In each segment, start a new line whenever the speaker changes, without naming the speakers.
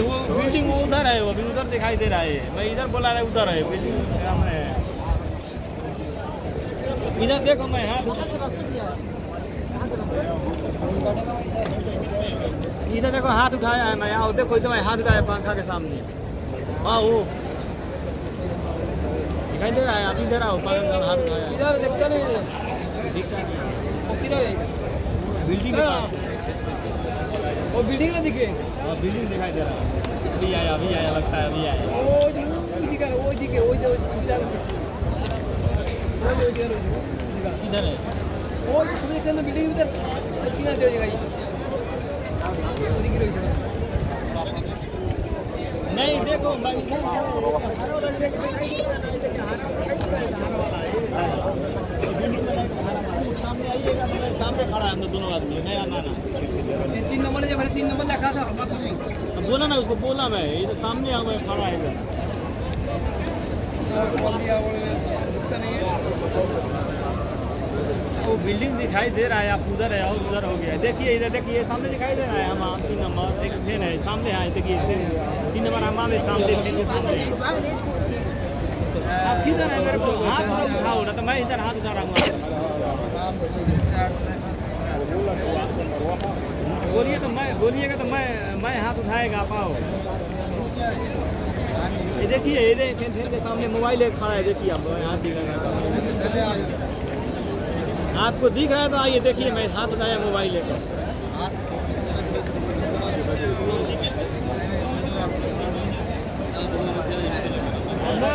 वो बिल्डिंग वो उधर है वो अभी उधर दिखाई दे रहा है। मैं इधर बोला रहा उधर है बिल्डिंग सामने है इधर देखो मैं हाथ इधर देखो हाथ उठाया है मैं यहाँ देखो इधर मैं हाथ उठाया पंखा के सामने। हाँ वो दिखाई दे रहा है अभी रहा हूँ पंखा हाथ उठाया
इधर देखते नहीं
दिखता नहीं
किधर है।
बिल्डिंग
वो बिल्डिंग ना दिखे?
हाँ, बिल्डिंग दिखाई दे रहा है। अभी आया अभी आया लगता है अभी आया।
वो वो दिखे वो दिखे वो जो सुविधा वो जो दिखे वो
किधर है?
वो सुविधा के अंदर बिल्डिंग भीतर किधर दे जाएगा ये वो दिख रही है
नहीं देखो मैं सामने आइएगा तो सामने खड़ा है हम दोनों आदमी मैं आना ना
ये तीन नंबर जब तीन नंबर लिखा था माथा में
बोला ना उसको बोला मैं ये तो सामने आ मैं खड़ा है
वो
बिल्डिंग दिखाई दे रहा है आप उधर है और उधर हो गया है। देखिए इधर देखिए सामने दिखाई दे रहा है हम तीन नंबर एक फ़ैन है सामने है देखिए तीन नंबर हमारे सामने फ़ैन के सामने आप किधर है मेरे को? हाथ उठाओ ना तो मैं इधर हाथ उठा रहा हूँ बोलिए तो मैं बोलिएगा तो मैं मैं हाथ उठाएगा पाओ ये देखिए ये देखिए सामने मोबाइल एक खड़ा है, देखिए आप, हाथ दिखाएगा आपको दिख रहा है तो आइए, देखिए, मैं हाथ उठाया मोबाइल लेकर। दूसरा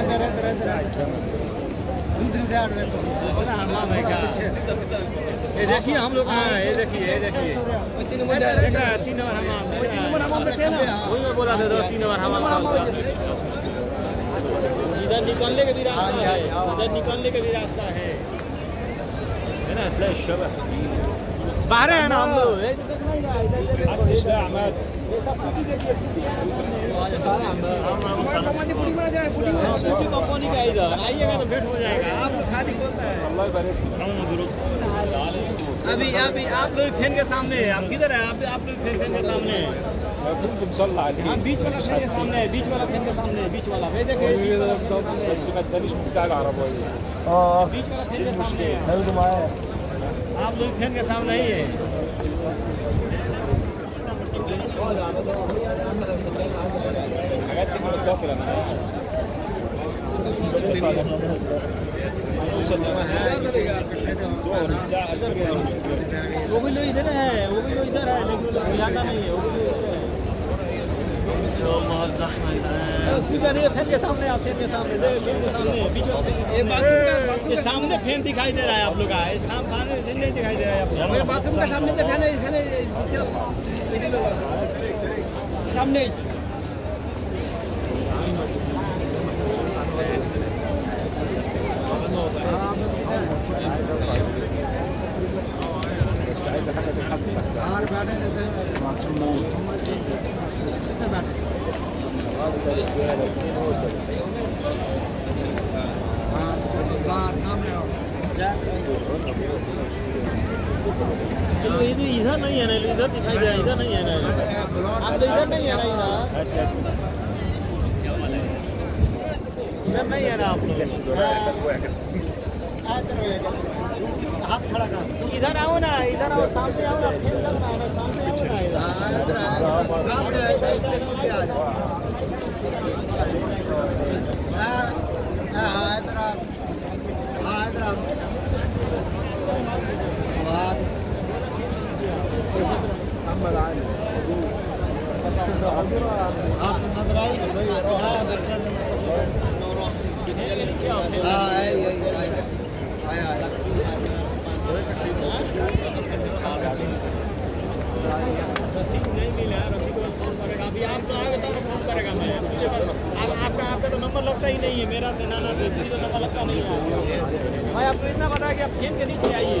हमारा है क्या ये देखिए हम लोग हाँ ये देखिए ये देखिए।
तीन नंबर जा
देखा है, तीन नंबर हमारा
वो तीन नंबर हम देखे
वही मैं बोला था तीन नंबर
तीन हम
इधर निकलने का भी रास्ता है। इधर निकलने का भी रास्ता है है ना बाहर है। ना हम लोग अभी अभी आप लोग फ़ैन के सामने है आप किधर है आप आप लोग फ़ैन के सामने है बीच वाला फ़ैन के सामने है बीच वाला फ़ैन के सामने है बीच वाला बीच वाला फ़ैन के सामने आप लोग फ़ैन के सामने ही है वो भी लोग इधर है वो भी लोग इधर है लेकिन जाता नहीं है वो भी है फ़ैन सामने फ़ैन दिखाई दे रहा है आप लोग का सामने दिखाई दे रहा है
तो है फ़ैन है पीछे सीढ़ी लगा
इधर नहीं है ना इधर दिखाई दे इधर नहीं है ना आप लोग इधर नहीं है ना इधर? इधर नहीं है ना आप लोग? हाथ खड़ा कर। इधर आओ ना इधर आओ सामने आओ ना फ़ैन लग रहा है ना सामने आओ ना इधर। हाथ नज़र आई नहीं मिला रफी को फ़ोन करेगा अभी आप तो आगे तब फ़ोन करेगा मैं उसके बाद अब आपका आपका तो नंबर लगता ही नहीं है मेरा से नाना से किसी का नंबर लगता नहीं है मैं आपको इतना बता कि आप फ़ैन के नीचे आइए।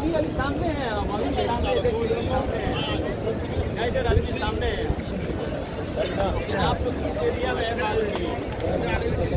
हाँ अभी अभी सामने है हम अभी सामने देखिए सामने है गाइडर अभी सामने है आप लोग किस एरिया में है मालूम नहीं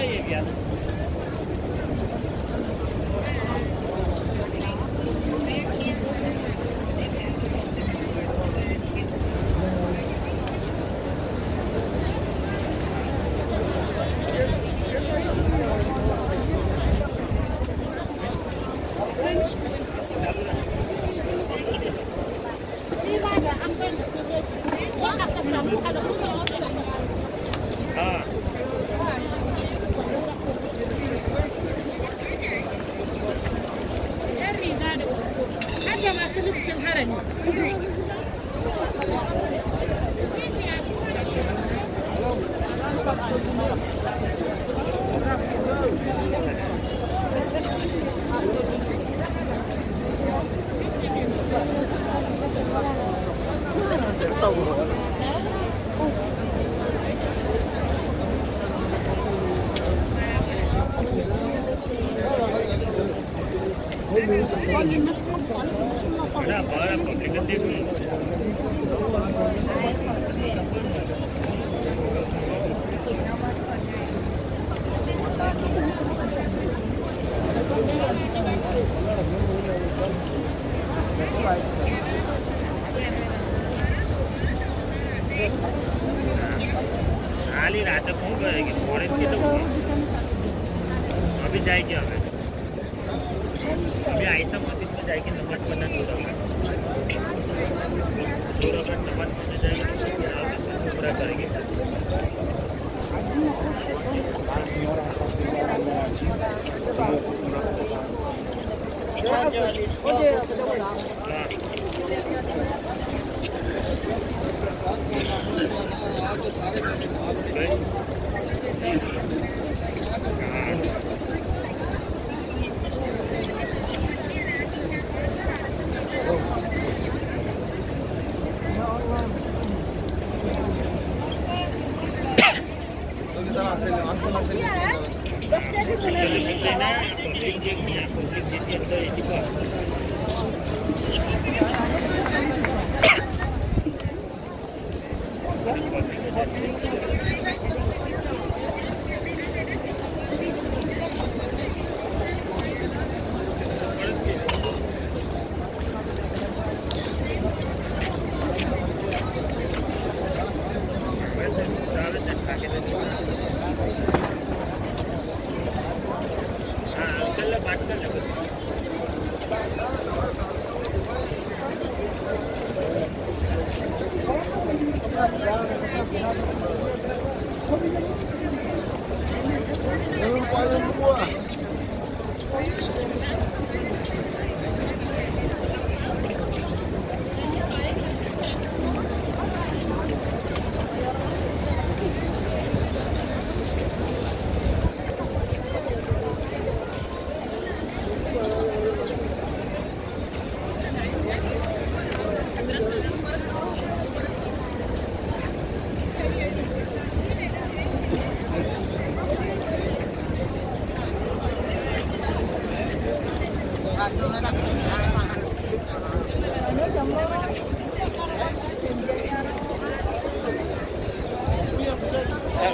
चाहिए क्या Ini ada apa ada tưởng sùng Thank you. देखो हाली रात कौन करेगी फॉरेस्ट की तो अभी जाएगी हमें। अभी ऐसा मशीन में जाएगी, नमाज़ पढ़ना छोड़ छोड़ नमाज़ पढ़ने जाएगी पूरा करेगी। पब्लिक 哎，对，对对对。पब्लिक देखनी है पब्लिक देखी तो ऐसी बात हाँ どうぞ。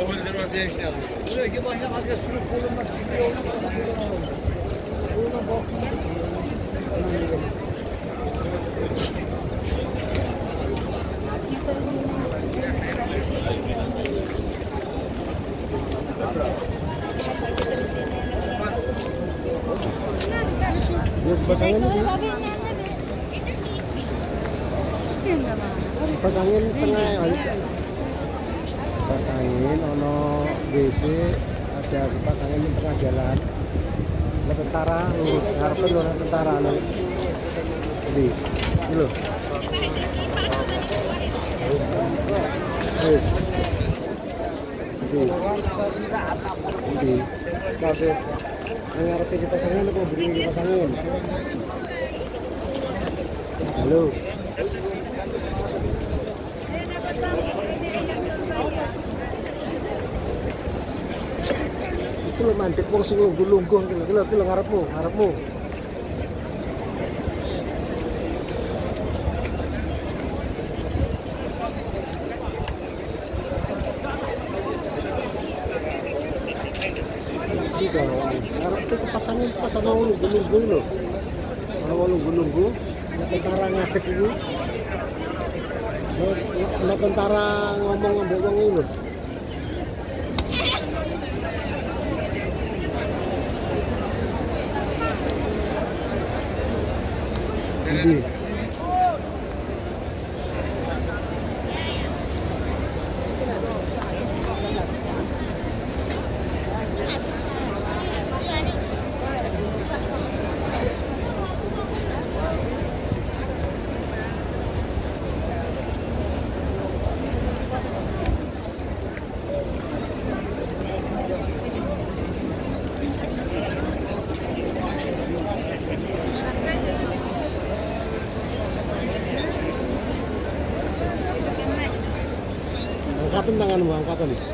Öyle
dervazeye işte yapıyor. Buradaki başka kadar sürüp
bulunmak gibi yolda Buradan
Bakalım mı? Bakalım mı? Bakalım mı? angin ono WC ada kipas angin di tengah jalan ada tentara lurus harapan lurus tentara lo ini lo Jadi, jadi, kafe, ngarep kipas angin, lo beri kipas angin? Halo. mandek wong sing lungguh-lungguh iki lho iki lho ngarepmu, ngarepmu. Iki kok ngarep tuh kepasan kepasan lungguh-lungguh lho. Ono lungguh-lungguh nek tentara ngadeg iku. Nek tentara ngomong ambek wong iki. জি Anu angkatan tangan angkatan nih